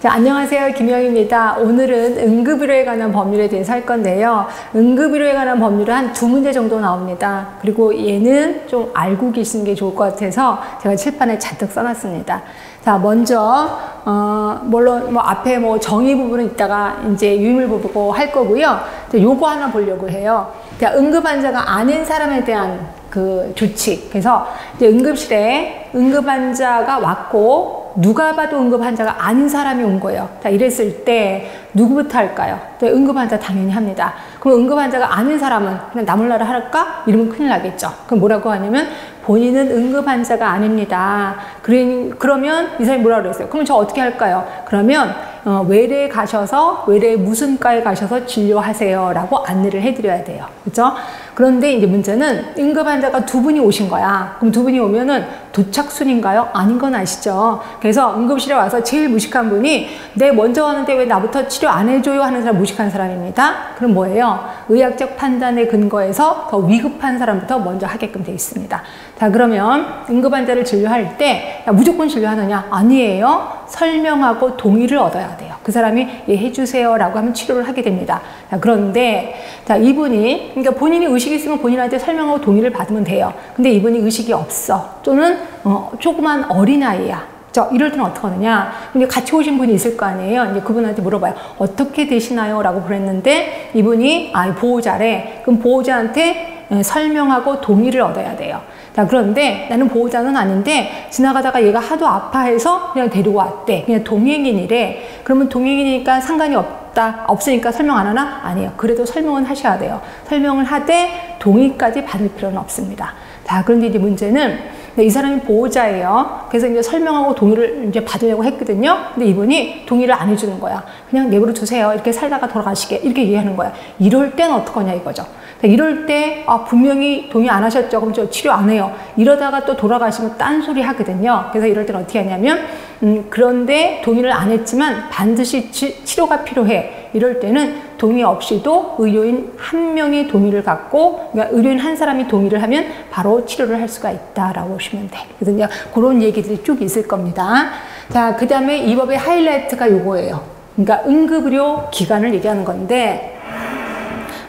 자, 안녕하세요. 김영입니다. 오늘은 응급의료에 관한 법률에 대해서 할 건데요. 응급의료에 관한 법률은 한 두 문제 정도 나옵니다. 그리고 얘는 좀 알고 계시는 게 좋을 것 같아서 제가 칠판에 잔뜩 써놨습니다. 자, 먼저, 어, 물론 뭐 앞에 뭐 정의 부분은 이따가 이제 유의물 보고 할 거고요. 요거 하나 보려고 해요. 자, 응급환자가 아닌 사람에 대한 그 조치. 그래서 이제 응급실에 응급환자가 왔고 누가 봐도 응급 환자가 아닌 사람이 온 거예요. 자, 이랬을 때 누구부터 할까요? 네, 응급 환자 당연히 합니다. 그럼 응급 환자가 아닌 사람은 그냥 나 몰라라 할까? 이러면 큰일 나겠죠. 그럼 뭐라고 하냐면 본인은 응급 환자가 아닙니다. 그러면 이 사람이 뭐라 그랬어요? 그럼 저 어떻게 할까요? 그러면 어, 외래에 가셔서 외래 무슨 과에 가셔서 진료하세요 라고 안내를 해드려야 돼요. 그죠? 그런데 이제 문제는 응급 환자가 두 분이 오신 거야. 그럼 두 분이 오면은 도착순인가요? 아닌 건 아시죠? 그래서 응급실에 와서 제일 무식한 분이 내 먼저 왔는데 왜 나부터 치료 안 해줘요? 하는 사람 무식한 사람입니다. 그럼 뭐예요? 의학적 판단에 근거해서 더 위급한 사람부터 먼저 하게끔 되어 있습니다. 자 그러면 응급 환자를 진료할 때 무조건 진료하느냐? 아니에요. 설명하고 동의를 얻어야 돼요. 그 사람이 예 해주세요 라고 하면 치료를 하게 됩니다. 자, 그런데 자 이분이 그러니까 본인이 의식 이 있으면 본인한테 설명하고 동의를 받으면 돼요. 근데 이분이 의식이 없어. 또는 어, 조그만 어린아이야. 저 이럴 때는 어떻게 하느냐? 근데 같이 오신 분이 있을 거 아니에요. 이제 그분한테 물어봐요. 어떻게 되시나요? 라고 그랬는데 이분이 아 보호자래. 그럼 보호자한테 예, 설명하고 동의를 얻어야 돼요. 자, 그런데 나는 보호자는 아닌데 지나가다가 얘가 하도 아파해서 그냥 데리고 왔대. 그냥 동행인이래. 그러면 동행이니까 상관이 없 다. 없으니까 설명 안 하나? 아니에요. 그래도 설명은 하셔야 돼요. 설명을 하되 동의까지 받을 필요는 없습니다. 자, 그런데 이제 문제는 이 사람이 보호자예요. 그래서 이제 설명하고 동의를 이제 받으려고 했거든요. 근데 이분이 동의를 안 해주는 거야. 그냥 내버려 두세요. 이렇게 살다가 돌아가시게. 이렇게 얘기하는 거야. 이럴 땐 어떡하냐 이거죠. 이럴 때 아, 분명히 동의 안 하셨죠. 그럼 저 치료 안 해요. 이러다가 또 돌아가시면 딴소리 하거든요. 그래서 이럴 때는 어떻게 하냐면 음, 그런데 동의를 안 했지만 반드시 치, 치료가 필요해. 이럴 때는 동의 없이도 의료인 한 명의 동의를 갖고 그러니까 의료인 한 사람이 동의를 하면 바로 치료를 할 수가 있다라고 보시면 돼. 그래서 그런 얘기들이 쭉 있을 겁니다. 자, 그 다음에 이 법의 하이라이트가 요거예요. 그러니까 응급의료 기관을 얘기하는 건데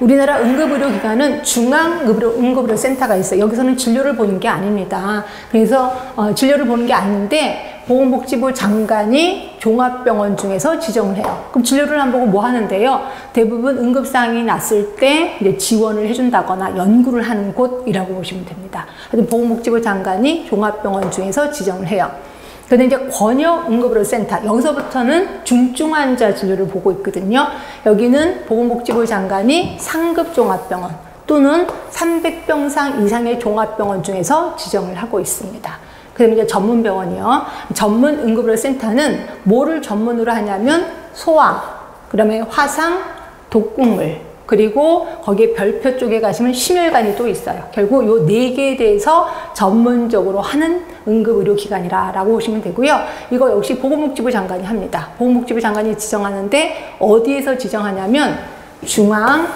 우리나라 응급의료기관은 중앙응급의료센터가 있어요. 여기서는 진료를 보는 게 아닙니다. 그래서 어, 진료를 보는 게 아닌데 보건복지부 장관이 종합병원 중에서 지정을 해요. 그럼 진료를 안 보고 뭐 하는데요? 대부분 응급상황이 났을 때 이제 지원을 해준다거나 연구를 하는 곳이라고 보시면 됩니다. 보건복지부 장관이 종합병원 중에서 지정을 해요. 근데 이제 권역 응급의료센터 여기서부터는 중증 환자 진료를 보고 있거든요. 여기는 보건복지부 장관이 상급 종합병원 또는 300병상 이상의 종합병원 중에서 지정을 하고 있습니다. 그다음에 이제 전문 병원이요. 전문 응급의료센터는 뭐를 전문으로 하냐면 소아, 그다음에 화상, 독극물, 그리고 거기에 별표 쪽에 가시면 심혈관이 또 있어요. 결국 요 네 개에 대해서 전문적으로 하는 응급의료기관이라고 보시면 되고요. 이거 역시 보건복지부 장관이 합니다. 보건복지부 장관이 지정하는데 어디에서 지정하냐면 중앙,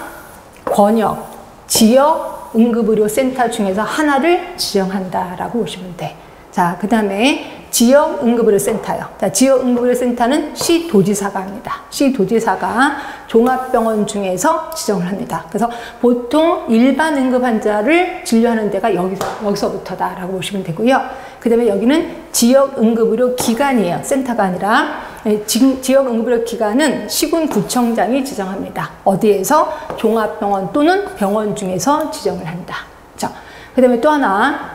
권역, 지역 응급의료센터 중에서 하나를 지정한다라고 보시면 돼. 자, 그 다음에 지역 응급의료센터요. 자, 지역 응급의료센터는 시 도지사가 합니다. 시 도지사가 종합병원 중에서 지정을 합니다. 그래서 보통 일반 응급 환자를 진료하는 데가 여기서, 여기서부터다라고 보시면 되고요. 그 다음에 여기는 지역 응급의료 기관이에요. 센터가 아니라 네, 지역 응급의료 기관은 시군 구청장이 지정합니다. 어디에서 종합병원 또는 병원 중에서 지정을 한다. 자, 그 다음에 또 하나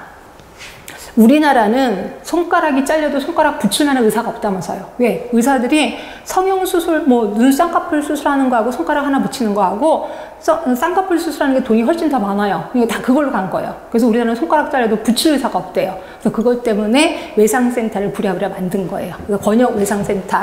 우리나라는 손가락이 잘려도 손가락 만한 의사가 없다면서요. 왜? 의사들이 성형수술, 뭐, 눈 쌍꺼풀 수술하는 거하고 손가락 하나 붙이는 거하고 쌍꺼풀 수술하는 게 돈이 훨씬 더 많아요. 그러니까 다 그걸로 간 거예요. 그래서 우리나라는 손가락 잘려도 붙일 의사가 없대요. 그래서 그것 때문에 외상센터를 부랴부랴 만든 거예요. 그래서 권역 외상센터.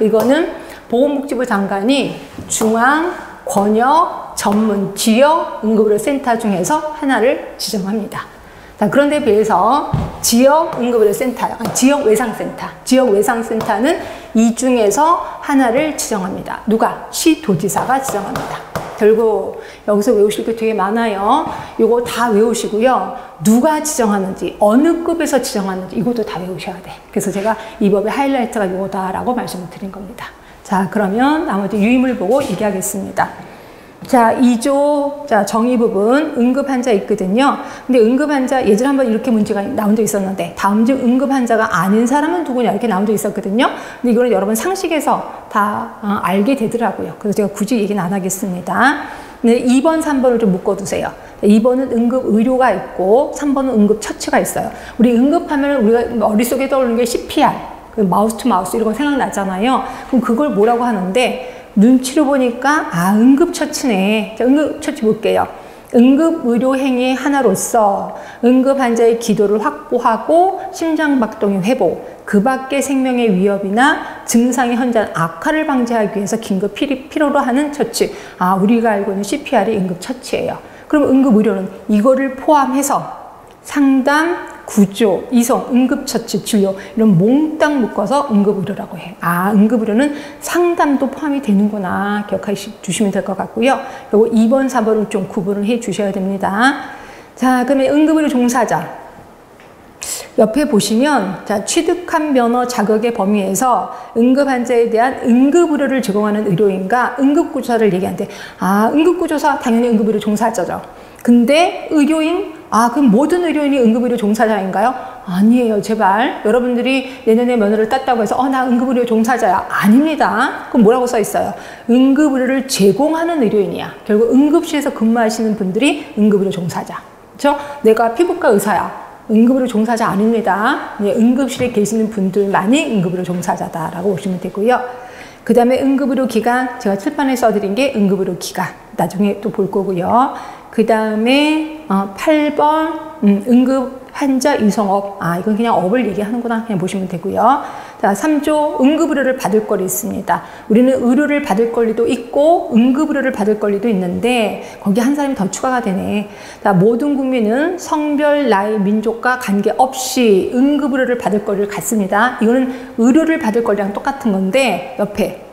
이거는 보건복지부 장관이 중앙, 권역, 전문, 지역 응급의료 센터 중에서 하나를 지정합니다. 자, 그런데 비해서 지역 응급의료센터, 아, 지역 외상센터, 지역 외상센터는 이 중에서 하나를 지정합니다. 누가? 시도지사가 지정합니다. 결국 여기서 외우실 게 되게 많아요. 이거 다 외우시고요. 누가 지정하는지, 어느 급에서 지정하는지 이것도 다 외우셔야 돼. 그래서 제가 이 법의 하이라이트가 이거다라고 말씀을 드린 겁니다. 자, 그러면 나머지 유의물 보고 얘기하겠습니다. 자, 2조, 자, 정의 부분, 응급 환자 있거든요. 근데 응급 환자, 예전에 한번 이렇게 문제가 나온 적 있었는데, 다음 중 응급 환자가 아닌 사람은 누구냐, 이렇게 나온 적 있었거든요. 근데 이거는 여러분 상식에서 다 어, 알게 되더라고요. 그래서 제가 굳이 얘기는 안 하겠습니다. 네, 2번, 3번을 좀 묶어두세요. 2번은 응급 의료가 있고, 3번은 응급 처치가 있어요. 우리 응급하면 우리가 머릿속에 떠오르는 게 CPR, 그 mouth to mouth 이런 거 생각나잖아요. 그럼 그걸 뭐라고 하는데, 눈치로 보니까 아 응급처치네. 자, 응급처치 볼게요. 응급의료행위 하나로서 응급 환자의 기도를 확보하고 심장박동의 회복, 그 밖의 생명의 위협이나 증상의 현장 악화를 방지하기 위해서 긴급 필요로 하는 처치. 아, 우리가 알고 있는 CPR이 응급처치예요. 그럼 응급의료는 이거를 포함해서 상담, 구조, 이송, 응급처치, 진료 이런 몽땅 묶어서 응급의료라고 해. 아, 응급의료는 상담도 포함이 되는구나 기억해 주시면 될 것 같고요. 그리고 2번, 4번은 좀 구분을 해 주셔야 됩니다. 자, 그러면 응급의료 종사자. 옆에 보시면 자, 취득한 면허 자격의 범위에서 응급 환자에 대한 응급의료를 제공하는 의료인과 응급구조사를 얘기하는데 아, 응급구조사 당연히 응급의료 종사자죠. 근데 의료인 아, 그럼 모든 의료인이 응급의료 종사자인가요? 아니에요, 제발. 여러분들이 내년에 면허를 땄다고 해서, 어, 나 응급의료 종사자야. 아닙니다. 그럼 뭐라고 써 있어요? 응급의료를 제공하는 의료인이야. 결국 응급실에서 근무하시는 분들이 응급의료 종사자. 그죠? 내가 피부과 의사야. 응급의료 종사자 아닙니다. 네, 응급실에 계시는 분들만이 응급의료 종사자다라고 보시면 되고요. 그 다음에 응급의료 기간, 제가 칠판에 써드린 게 응급의료 기간. 나중에 또 볼 거고요. 그 다음에 어, 8번 음, 응급 환자 이송업. 아, 이건 그냥 업을 얘기하는구나. 그냥 보시면 되고요. 자, 3조 응급의료를 받을 권리 있습니다. 우리는 의료를 받을 권리도 있고 응급의료를 받을 권리도 있는데 거기 한 사람이 더 추가가 되네. 자, 모든 국민은 성별, 나이, 민족과 관계없이 응급의료를 받을 권리를 갖습니다. 이거는 의료를 받을 권리랑 똑같은 건데 옆에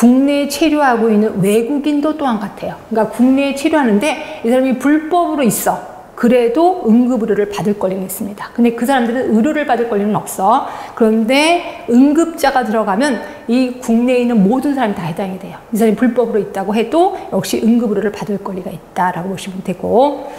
국내에 체류하고 있는 외국인도 또한 같아요. 그러니까 국내에 체류하는데 이 사람이 불법으로 있어. 그래도 응급 의료를 받을 권리는 있습니다. 근데 그 사람들은 의료를 받을 권리는 없어. 그런데 응급자가 들어가면 이 국내에 있는 모든 사람이 다 해당이 돼요. 이 사람이 불법으로 있다고 해도 역시 응급 의료를 받을 권리가 있다라고 보시면 되고.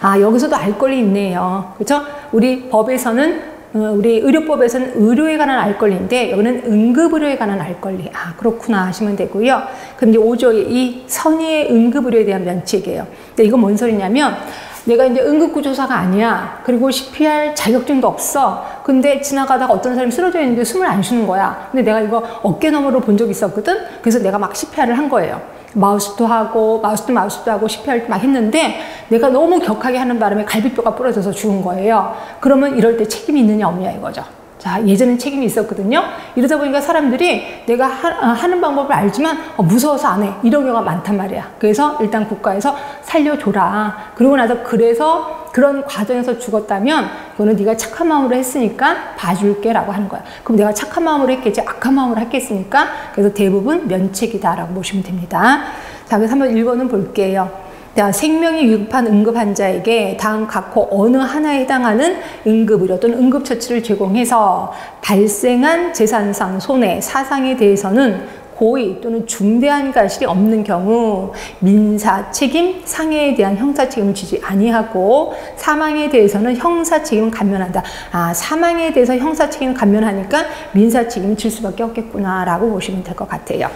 아, 여기서도 알 권리 있네요. 그렇죠? 우리 법에서는 어, 우리 의료법에서는 의료에 관한 알 권리인데 여기는 응급의료에 관한 알 권리. 아 그렇구나 하시면 되고요. 그럼 이제 5조의 이 선의의 응급의료에 대한 면책이에요. 근데 이건 뭔 소리냐면 내가 이제 응급구조사가 아니야. 그리고 CPR 자격증도 없어. 근데 지나가다가 어떤 사람이 쓰러져 있는데 숨을 안 쉬는 거야. 근데 내가 이거 어깨 너머로 본 적이 있었거든. 그래서 내가 막 CPR을 한 거예요. 마우스도 하고 마우스도 마우스도 하고 CPR 막 했는데 내가 너무 격하게 하는 바람에 갈비뼈가 부러져서 죽은 거예요. 그러면 이럴 때 책임이 있느냐 없냐 이거죠. 자, 예전엔 책임이 있었거든요. 이러다 보니까 사람들이 내가 하, 는 방법을 알지만 어, 무서워서 안 해. 이런 경우가 많단 말이야. 그래서 일단 국가에서 살려줘라. 그러고 나서 그래서 그런 과정에서 죽었다면 그거는 네가 착한 마음으로 했으니까 봐줄게 라고 하는 거야. 그럼 내가 착한 마음으로 했겠지 악한 마음으로 했겠습니까? 그래서 대부분 면책이다라고 보시면 됩니다. 자, 그래서 한번 1번은 볼게요. 자, 생명이 위급한 응급 환자에게 다음 각호 어느 하나에 해당하는 응급의료 또는 응급처치를 제공해서 발생한 재산상 손해, 사상에 대해서는 고의 또는 중대한 과실이 없는 경우 민사 책임, 상해에 대한 형사 책임을 지지 아니하고 사망에 대해서는 형사 책임을 감면한다. 아, 사망에 대해서 형사 책임을 감면하니까 민사 책임을 질 수밖에 없겠구나라고 보시면 될 것 같아요.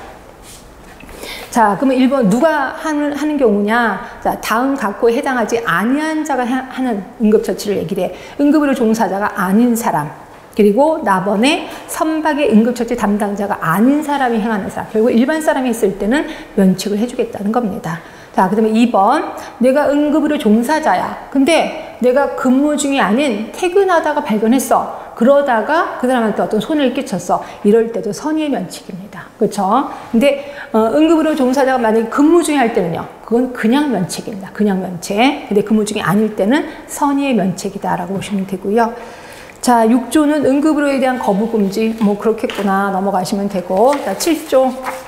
자, 그러면 1번 누가 하는, 하는 경우냐? 자, 다음 각호에 해당하지 아니한 자가 하는 응급처치를 얘기를 해. 응급의료 종사자가 아닌 사람. 그리고 나번에 선박의 응급처치 담당자가 아닌 사람이 행하는 사람. 결국 일반 사람이 했을 때는 면책을 해주겠다는 겁니다. 자, 그 다음에 2번. 내가 응급의료 종사자야. 근데 내가 근무 중이 아닌 퇴근하다가 발견했어. 그러다가 그 사람한테 어떤 손해를 끼쳤어. 이럴 때도 선의의 면책입니다. 그렇죠? 근데 어, 응급의료 종사자가 만약에 근무 중에 할 때는요. 그건 그냥 면책입니다. 그냥 면책. 근데 근무 중이 아닐 때는 선의의 면책이다라고 보시면 되고요. 자, 6조는 응급의료에 대한 거부 금지. 뭐 그렇겠구나 넘어가시면 되고. 자, 7조.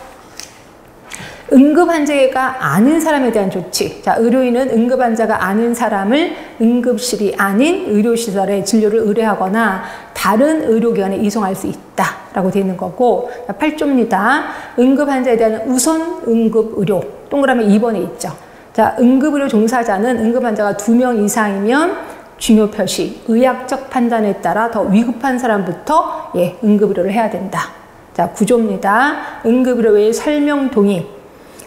응급 환자가 아는 사람에 대한 조치. 자, 의료인은 응급 환자가 아는 사람을 응급실이 아닌 의료시설에 진료를 의뢰하거나 다른 의료기관에 이송할 수 있다 라고 되어 있는 거고 8조입니다. 응급 환자에 대한 우선 응급 의료. 동그라미 2번에 있죠. 자, 응급의료 종사자는 응급 환자가 두명 이상이면 중요 표시, 의학적 판단에 따라 더 위급한 사람부터 예, 응급의료를 해야 된다. 자, 구조입니다. 응급의료의 설명 동의.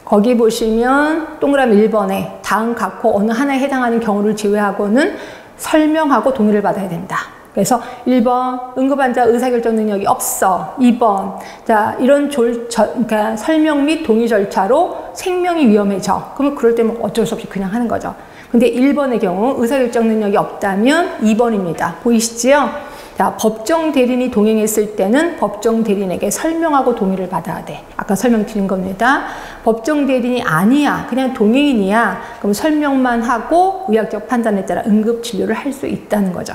거기 보시면 동그라미 1번에 다음 각호 어느 하나에 해당하는 경우를 제외하고는 설명하고 동의를 받아야 된다. 그래서 1번 응급환자 의사결정 능력이 없어. 2번 자 이런 졸, 저, 그러니까 설명 및 동의 절차로 생명이 위험해져. 그러면 그럴 때면 어쩔 수 없이 그냥 하는 거죠. 근데 1번의 경우 의사결정 능력이 없다면 2번입니다. 보이시지요? 자, 법정 대리인이 동행했을 때는 법정 대리인에게 설명하고 동의를 받아야 돼. 아까 설명드린 겁니다. 법정 대리인이 아니야. 그냥 동행인이야. 그럼 설명만 하고 의학적 판단에 따라 응급 진료를 할 수 있다는 거죠.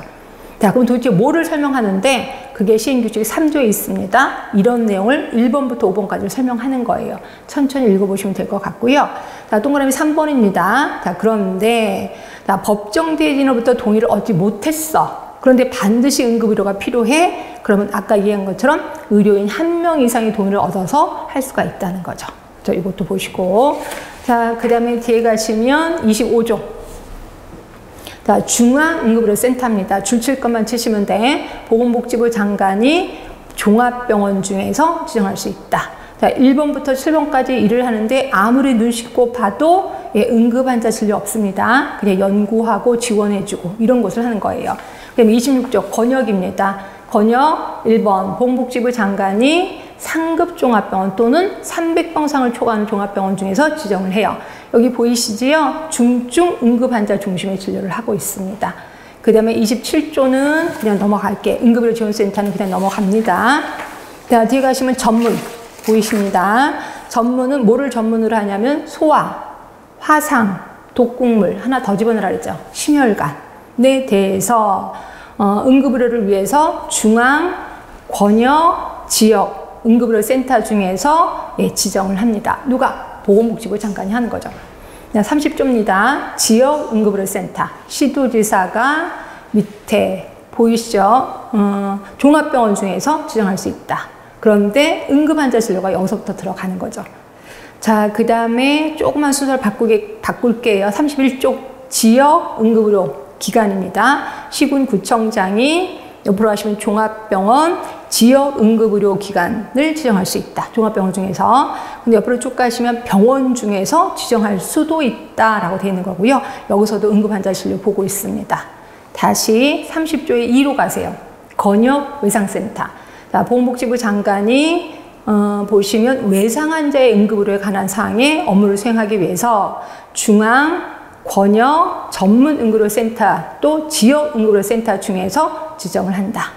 자, 그럼 도대체 뭐를 설명하는데 그게 시행규칙 3조에 있습니다. 이런 내용을 1번부터 5번까지 설명하는 거예요. 천천히 읽어보시면 될 것 같고요. 자, 동그라미 3번입니다. 자, 그런데 자, 법정 대리인으로부터 동의를 얻지 못했어. 그런데 반드시 응급의료가 필요해. 그러면 아까 얘기한 것처럼 의료인 한 명 이상의 동의를 얻어서 할 수가 있다는 거죠. 자, 이것도 보시고. 자, 그 다음에 뒤에 가시면 25조. 자, 중앙응급의료센터입니다. 줄 칠 것만 치시면 돼. 보건복지부 장관이 종합병원 중에서 지정할 수 있다. 자, 1번부터 7번까지 일을 하는데 아무리 눈 씻고 봐도 예, 응급환자 진료 없습니다. 그냥 연구하고 지원해주고 이런 것을 하는 거예요. 그럼 26조 권역입니다. 권역 1번 보건복지부 장관이 상급 종합병원 또는 300병상을 초과하는 종합병원 중에서 지정을 해요. 여기 보이시지요? 중증 응급 환자 중심의 진료를 하고 있습니다. 그 다음에 27조는 그냥 넘어갈게. 응급의료 지원센터는 그냥 넘어갑니다. 자, 뒤에 가시면 전문 보이십니다. 전문은 뭐를 전문으로 하냐면 소화, 화상, 독국물 하나 더 집어넣으라 그랬죠. 심혈관에 대해서 어, 응급의료를 위해서 중앙, 권역, 지역 응급의료 센터 중에서 예, 지정을 합니다. 누가? 보건복지부 장관이 하는 거죠. 30조입니다. 지역 응급의료센터. 시도지사가 밑에 보이시죠? 어, 종합병원 중에서 지정할 수 있다. 그런데 응급환자 진료가 여기서부터 들어가는 거죠. 자, 그 다음에 조그만 순서를 바꾸게, 바꿀게요. 31조 지역 응급의료 기관입니다. 시군구청장이 옆으로 하시면 종합병원 지역 응급의료 기관을 지정할 수 있다. 종합병원 중에서. 근데 옆으로 쭉 가시면 병원 중에서 지정할 수도 있다라고 되어 있는 거고요. 여기서도 응급환자 진료 보고 있습니다. 다시 30조의 2로 가세요. 건역 외상센터. 자, 보건복지부 장관이 어, 보시면 외상 환자의 응급의료에 관한 사항에 업무를 수행하기 위해서 중앙 권역 전문 응급의료센터 또 지역 응급의료센터 중에서 지정을 한다.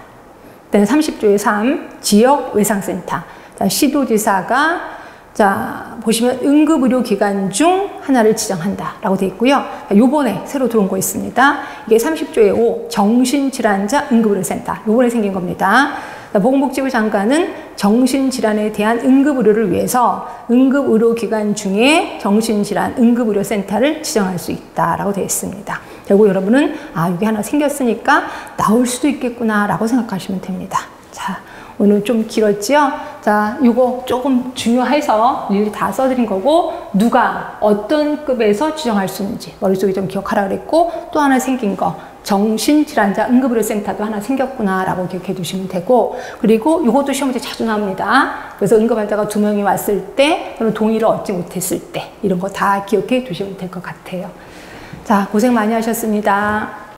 30조의 3 지역 외상센터 자, 시도지사가 자 보시면 응급의료기관 중 하나를 지정한다라고 되어 있고요. 요번에 새로 들어온 거 있습니다. 이게 30조의 5 정신질환자 응급의료센터 요번에 생긴 겁니다. 보건복지부 장관은 정신질환에 대한 응급의료를 위해서 응급의료기관 중에 정신질환 응급의료센터를 지정할 수 있다라고 되어 있습니다. 결국 여러분은 아 이게 하나 생겼으니까 나올 수도 있겠구나라고 생각하시면 됩니다. 자 오늘 좀 길었지요? 자, 이거 조금 중요해서 일일이 다 써드린 거고 누가 어떤 급에서 지정할 수 있는지 머릿속에 좀 기억하라 그랬고 또 하나 생긴 거 정신질환자 응급의료센터도 하나 생겼구나라고 기억해 두시면 되고 그리고 이것도 시험 문제 자주 나옵니다. 그래서 응급환자가 두 명이 왔을 때 또는 동의를 얻지 못했을 때 이런 거 다 기억해 두시면 될 것 같아요. 자 고생 많이 하셨습니다.